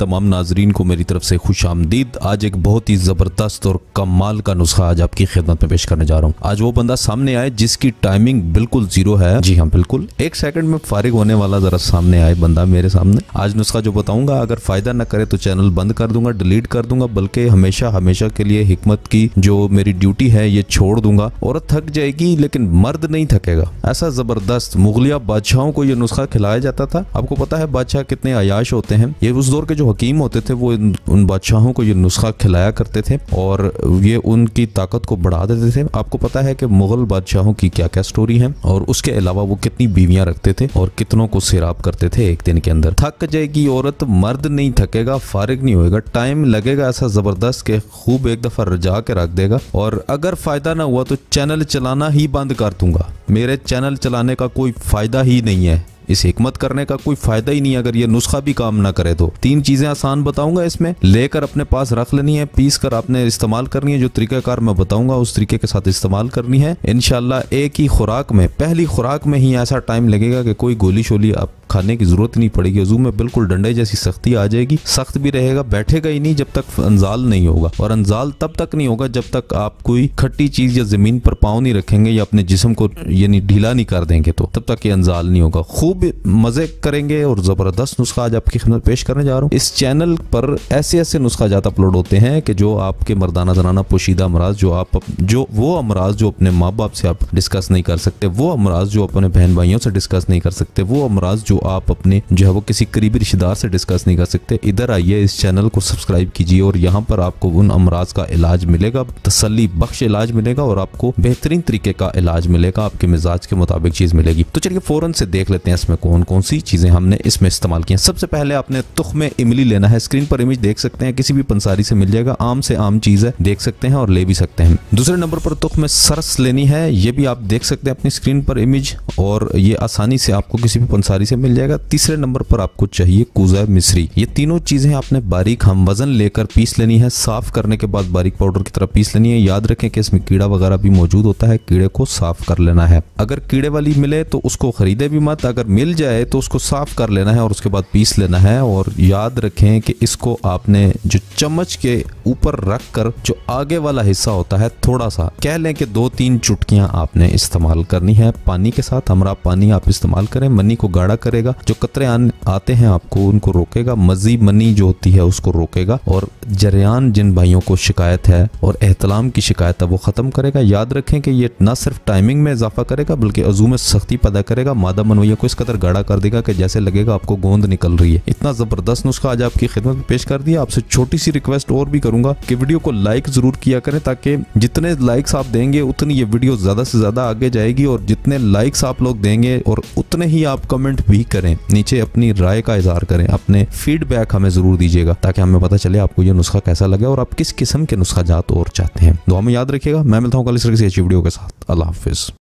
तमाम नाजरीन को मेरी तरफ़ से खुश आमदीद। आज एक बहुत ही ज़बरदस्त और कमाल का नुस्खा आज आपकी खिदमत में पेश करने जा रहा हूँ। आज वो बंदा सामने आए जिसकी टाइमिंग बिल्कुल ज़ीरो है। जी हाँ बिल्कुल। एक सेकंड में फारिग होने वाला जरा सामने आए बंदा मेरे सामने। आज नुस्खा जो बताऊँगा, अगर फ़ायदा ना करे तो चैनल बंद कर दूँगा डिलीट कर दूँगा, बल्कि हमेशा हमेशा के लिए हिकमत की जो मेरी ड्यूटी है, ये छोड़ दूँगा। औरत थक जाएगी, लेकिन मर्द नहीं थकेगा। ऐसा ज़बरदस्त मुगलिया बादशाहों को यह नुस्खा खिलाया जाता था। आपको पता है बादशाह कितने आयाश होते हैं? ये उस दौर के जो हकीम होते थे, वो उन बादशाहों को ये नुस्खा खिलाया करते थे और ये उनकी ताकत को बढ़ा देते थे। आपको पता है कि मुगल बादशाहों की क्या क्या स्टोरी है और उसके अलावा वो कितनी बीवियाँ रखते थे और कितनों को सिराब करते थे एक दिन के अंदर। थक जाएगी औरत, मर्द नहीं थकेगा, फारिग नहीं होएगा टाइम लगेगा ऐसा ज़बरदस्त के खूब एक दफ़ा रजा के रख देगा और अगर फ़ायदा ना हुआ तो चैनल चलाना ही बंद कर दूँगा। मेरे चैनल चलाने का कोई फ़ायदा ही नहीं है। इस हिकमत करने का कोई फ़ायदा ही नहीं अगर ये नुस्खा भी काम ना करे तो। तीन चीज़ें आसान बताऊँगा इसमें। लेकर अपने पास रख लेनी है, पीस कर आपने इस्तेमाल करनी है, जो तरीकाकार मैं बताऊँगा, उस तरीके के साथ इस्तेमाल करनी है। इनशाला एक ही खुराक में, पहली खुराक में ही ऐसा टाइम लगेगा कि कोई गोली शोली आप खाने की ज़रूरत नहीं पड़ेगी। वज़ू में बिल्कुल डंडे जैसी सख्ती आ जाएगी। सख्त भी रहेगा, बैठेगा ही नहीं जब तक अनजाल नहीं होगा। और अनजाल तब तक नहीं होगा जब तक आप कोई खट्टी चीज़ या ज़मीन पर पाँव नहीं रखेंगे या अपने जिसम को यानी ढीला नहीं कर देंगे तो। तब तक ये अनजाल नहीं होगा। खूब मज़े करेंगे और ज़बरदस्त नुस्खा आज आपकी खिदमत पेश करने जा रहा हूँ। इस चैनल पर ऐसे ऐसे नुस्खा जात अपलोड होते हैं कि जो आपके मर्दाना जनाना पोशीदा अमराज, जो आप जो वो अमराज जो अपने माँ बाप से आप डिस्कस नहीं कर सकते, वो अमराज जो अपने बहन भाइयों से डिस्कस नहीं कर सकते, वो अमराज जो आप अपने जो है वो किसी करीबी रिश्तेदार से डिस्कस नहीं कर सकते। इधर आइए, इस चैनल को सब्सक्राइब कीजिए और यहाँ पर आपको उन अमराज का इलाज मिलेगा तसली बख्श इलाज मिलेगा और आपको बेहतरीन तरीके का इलाज मिलेगा, आपके मिजाज के मुताबिक चीज़ मिलेगी। तो चलिए फ़ौरन से देख लेते हैं इसमें कौन कौन सी चीज़ें हमने इसमें इस्तेमाल की सबसे पहले आपने तुख में इमली लेना है। स्क्रीन पर इमेज देख सकते हैं, किसी भी पंसारी से मिल जाएगा, आम से आम चीज़ है, देख सकते हैं और ले भी सकते हैं। दूसरे नंबर पर तुख में सरस लेनी है, ये भी आप देख सकते हैं अपनी स्क्रीन पर इमेज और ये आसानी से आपको किसी भी पंसारी से मिल जाएगा। तीसरे नंबर पर आपको चाहिए कुजा मिश्री ये तीनों चीज़ें आपने बारीक हम वज़न लेकर पीस लेनी है। साफ़ करने के बाद बारीक पाउडर की तरह पीस लेनी है। याद रखें कि इसमें कीड़ा वगैरह भी मौजूद होता है। कीड़े को साफ़ कर लेना है। अगर कीड़े वाली मिले तो उसको खरीदे भी मत। अगर मिल जाए तो उसको साफ़ कर लेना है और उसके बाद पीस लेना है। और याद रखें कि इसको आपने जो चम्मच के ऊपर रख कर जो आगे वाला हिस्सा होता है, थोड़ा सा, कह लें कि दो तीन चुटकियाँ आपने इस्तेमाल करनी है। पानी के साथ हमारा पानी आप इस्तेमाल करें। मनी को गाढ़ा करेगा, जो कतरे आते हैं आपको, उनको रोकेगा। मजी मनी जो होती है, उसको रोकेगा। और जरियान जिन भाइयों को शिकायत है और एहतलाम की शिकायत है, वो ख़त्म करेगा। याद रखें कि ये ना सिर्फ़ टाइमिंग में इजाफा करेगा, बल्कि अजू में सख्ती पैदा करेगा। मादा मनोया को इस कदर गाढ़ा कर देगा कि जैसे लगेगा आपको गोंद निकल रही है। इतना ज़बरदस्त नुस्खा आज आपकी खिदमत में पेश कर दिया। आपसे छोटी सी रिक्वेस्ट और भी करूँगा कि वीडियो को लाइक ज़रूर किया करें, ताकि जितने लाइक्स आप देंगे, उतनी ये वीडियो ज़्यादा से ज़्यादा आगे जाएगी। और जितने लाइक्स आप लोग देंगे, और उतने ही आप कमेंट भी करें, नीचे अपनी राय का इजहार करें, अपने फीडबैक हमें ज़रूर दीजिएगा, ताकि हमें पता चले आपको ये नुस्खा कैसा लगे और आप किस किस्म के नुस्खा जात और चाहते हैं। दुआ हमें याद रखिएगा, मैं मिलता हूँ कल इस तरह की अच्छी वीडियो के साथ। अल्लाह हाफिज़।